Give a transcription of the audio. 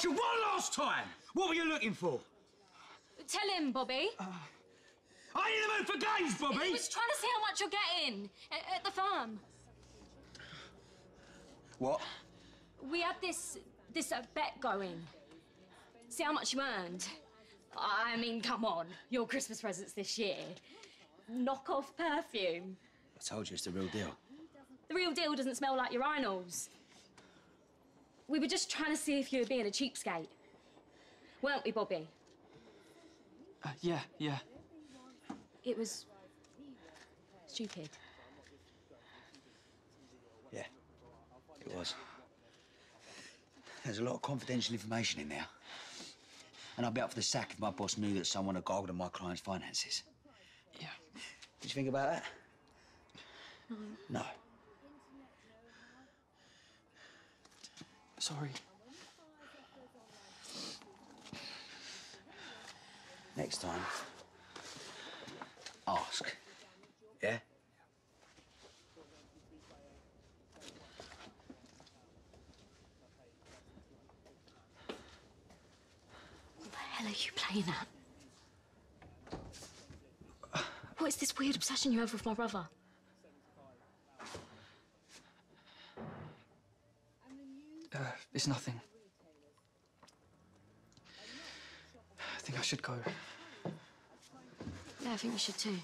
Marshall, one last time! What were you looking for? Tell him, Bobby. I ain't in the mood for games, Bobby! He was trying to see how much you're getting at, at the farm. What? We had this this uh, bet going. See how much you earned. I mean, come on, your Christmas presents this year. Knock off perfume. I told you it's the real deal. The real deal doesn't smell like urinals. We were just trying to see if you were being a cheapskate. Weren't we, Bobby? Uh, yeah, yeah. It was stupid. Yeah, it was. There's a lot of confidential information in there. And I'd be up for the sack if my boss knew that someone had goggled on my client's finances. Yeah. Did you think about that? No. Sorry. Next time, ask. Yeah? What the hell are you playing at? What is this weird obsession you have with my brother? Uh, it's nothing. I think I should go. Yeah, I think you should too.